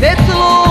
Let's